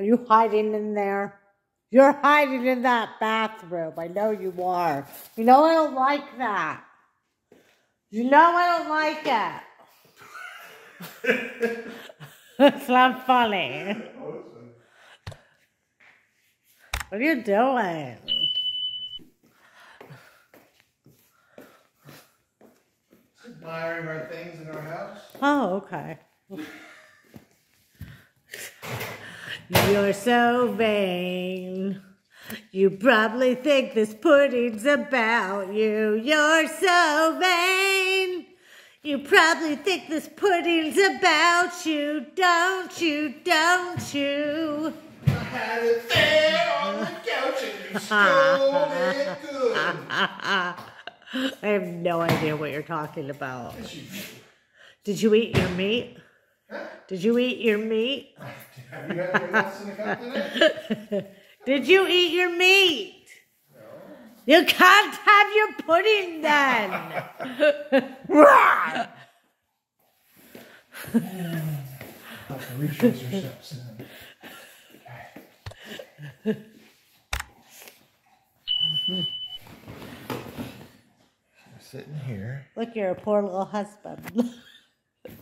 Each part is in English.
Are you hiding in there? You're hiding in that bathroom. I know you are. You know I don't like that. You know I don't like it. it's not funny. What are you doing? Admiring our things in our house. Oh, okay. You're so vain. You probably think this pudding's about you. You're so vain. You probably think this pudding's about you, don't you, don't you? I had it there on the couch and you stole it good. I have no idea what you're talking about. Yes, you do. Did you eat your meat? Huh? Did you eat your meat? Have you had your lesson about today? Did you eat your meat? You can't have your pudding then. Retrace your steps. Sitting here. Look, you're a poor little husband. She's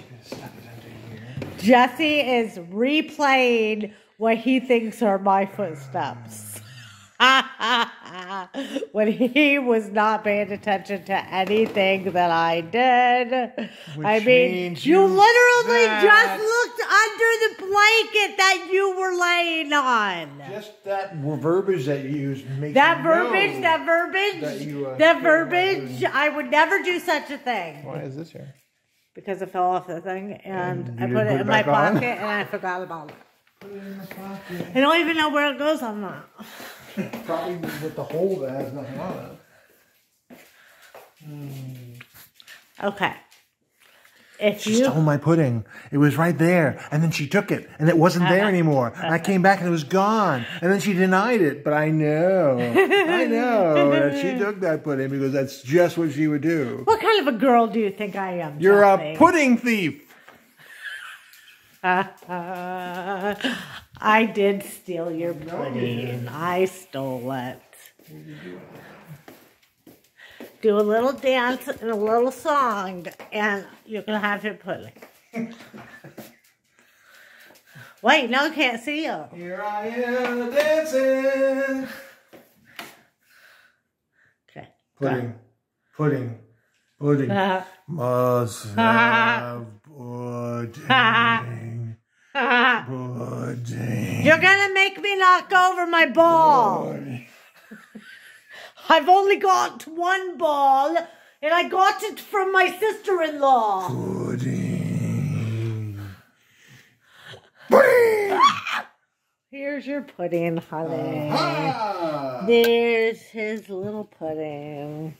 gonna stuff it under here. Jesse is replaying what he thinks are my footsteps. when he was not paying attention to anything that I did. I mean, means you you- literally that- just looked under the blanket that you were laying on. Just that verbiage that you use makes That you verbiage, know that verbiage, that you, uh, that verbiage. I would never do such a thing. Why is this here? Because it fell off the thing and, And I put didn't it in my on? pocket and I forgot about it. Put it in the pocket. I don't even know where it goes on that. Probably with the hole that has nothing on it. Okay. If She you stole my pudding. It was right there. And then she took it. And it wasn't there uh-huh. anymore. And I came back and it was gone. And then she denied it. But I know. I know that she took that pudding because that's just what she would do. what kind of a girl do you think I am? You're a pudding thief. I did steal your pudding. I stole it. Do a little dance and a little song, and you're gonna have your pudding. Wait, no, I can't see you. Here I am dancing. Okay. Pudding. Pudding. Pudding. Uh, Must have pudding. Pudding. you're gonna make me knock over my ball. I've only got one ball, and I got it from my sister-in-law. Pudding. Pudding. Here's your pudding, honey. Ah. There's his little pudding.